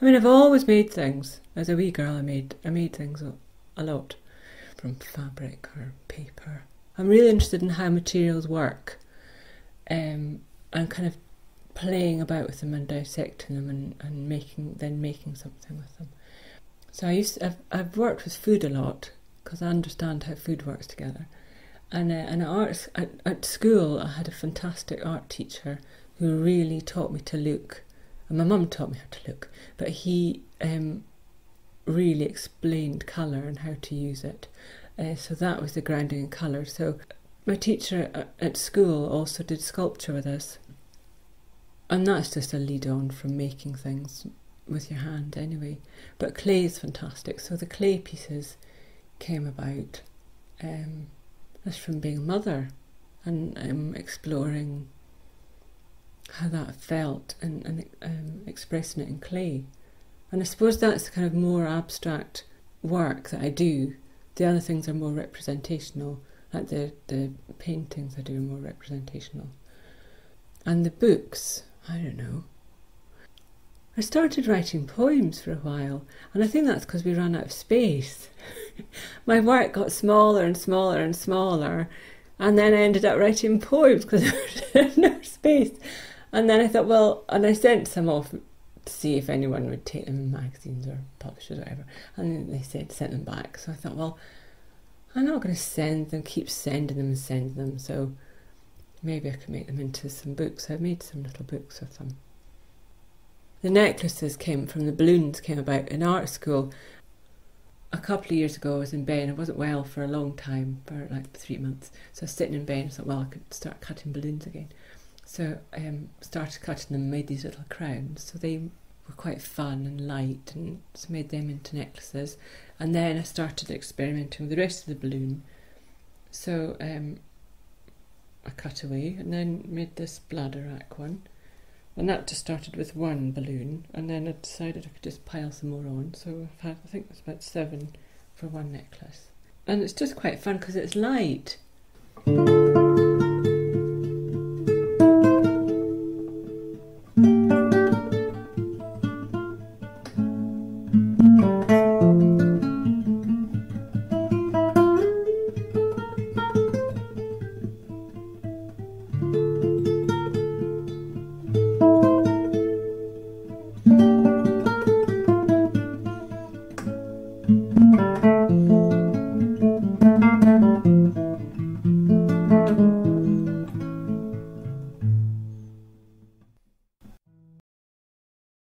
I've always made things. As a wee girl, I made I made things a, lot from fabric or paper. I'm really interested in how materials work, um, and kind of playing about with them and dissecting them and, and making then making something with them. So I used to, I've, I've worked with food a lot because I understand how food works together. And uh, and at arts at, at school, I had a fantastic art teacher who really taught me to look. And my mum taught me how to look, but he um, really explained colour and how to use it. Uh, so that was the grounding in colour. So my teacher at, school also did sculpture with us, and that's just a lead on from making things with your hand anyway. But clay is fantastic. So the clay pieces came about um, just from being a mother and um, exploring how that felt and, and um, expressing it in clay. And I suppose that's the kind of more abstract work that I do. The other things are more representational, like the, the paintings I do are more representational. And the books, I don't know. I started writing poems for a while, and I think that's because we ran out of space. My work got smaller and smaller and smaller, and then I ended up writing poems because there was no space. And then I thought, well, and I sent some off to see if anyone would take them in magazines or publishers or whatever. And they said sent them back. So I thought, well, I'm not going to send them, keep sending them and sending them. So maybe I could make them into some books. So I made some little books with them. The necklaces came from the balloons came about in art school. A couple of years ago, I was in Bain. I wasn't well for a long time, for like three months. So I was sitting in Bain. I thought, well, I could start cutting balloons again. So I um, started cutting them, made these little crowns. So they were quite fun and light, and so made them into necklaces. And then I started experimenting with the rest of the balloon. So um, I cut away and then made this bladder one. And that just started with one balloon, and then I decided I could just pile some more on. So I've had, I think it's about seven for one necklace. And it's just quite fun because it's light